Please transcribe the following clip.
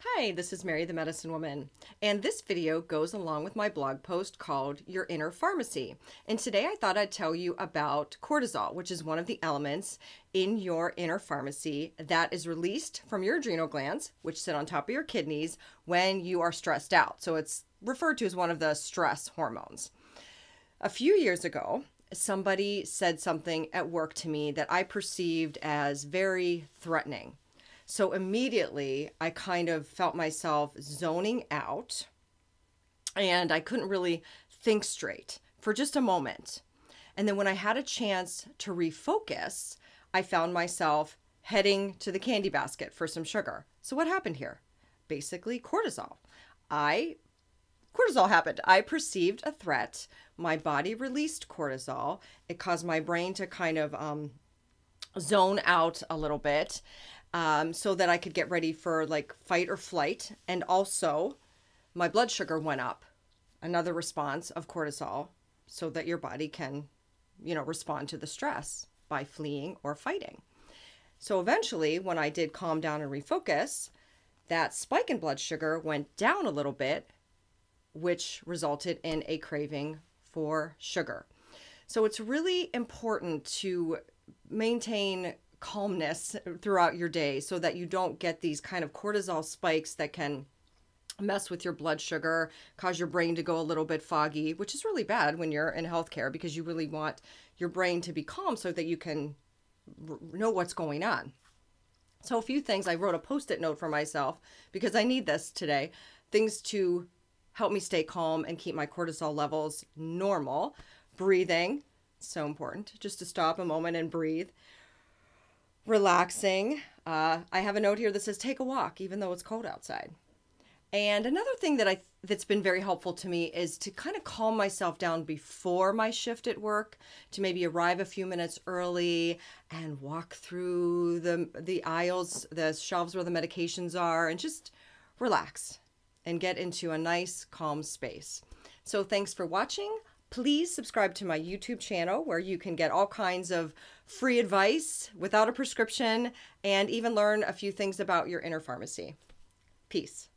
Hi, this is Mary the Medicine Woman, and this video goes along with my blog post called Your Inner Pharmacy. And today I thought I'd tell you about cortisol, which is one of the elements in your inner pharmacy that is released from your adrenal glands, which sit on top of your kidneys when you are stressed out. So it's referred to as one of the stress hormones. A few years ago, somebody said something at work to me that I perceived as very threatening. So immediately I kind of felt myself zoning out and I couldn't really think straight for just a moment. And then when I had a chance to refocus, I found myself heading to the candy basket for some sugar. So what happened here? Basically cortisol. I cortisol happened. I perceived a threat. My body released cortisol. It caused my brain to kind of um, zone out a little bit um, so that I could get ready for like fight or flight. And also, my blood sugar went up. Another response of cortisol, so that your body can, you know, respond to the stress by fleeing or fighting. So eventually, when I did calm down and refocus, that spike in blood sugar went down a little bit, which resulted in a craving for sugar. So it's really important to maintain calmness throughout your day so that you don't get these kind of cortisol spikes that can mess with your blood sugar, cause your brain to go a little bit foggy, which is really bad when you're in healthcare because you really want your brain to be calm so that you can know what's going on. So, a few things I wrote a post it note for myself because I need this today. Things to help me stay calm and keep my cortisol levels normal. Breathing, so important, just to stop a moment and breathe relaxing. Uh, I have a note here that says take a walk, even though it's cold outside. And another thing that I that's been very helpful to me is to kind of calm myself down before my shift at work, to maybe arrive a few minutes early and walk through the the aisles, the shelves where the medications are, and just relax and get into a nice calm space. So thanks for watching please subscribe to my YouTube channel where you can get all kinds of free advice without a prescription and even learn a few things about your inner pharmacy. Peace.